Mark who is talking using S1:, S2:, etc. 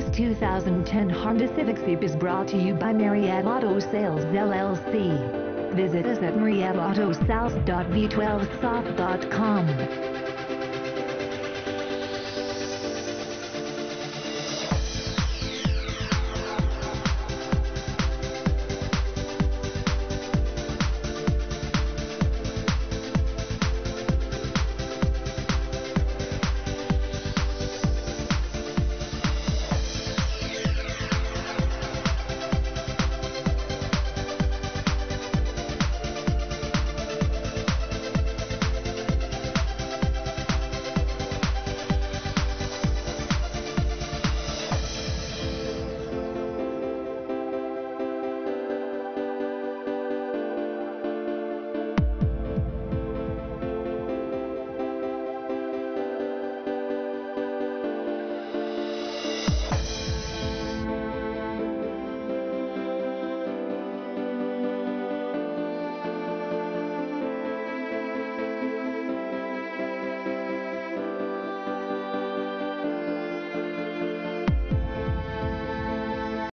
S1: This 2010 Honda Civic Coupe is brought to you by Mariette Auto Sales LLC. Visit us at marietteautosouth.v12south.com.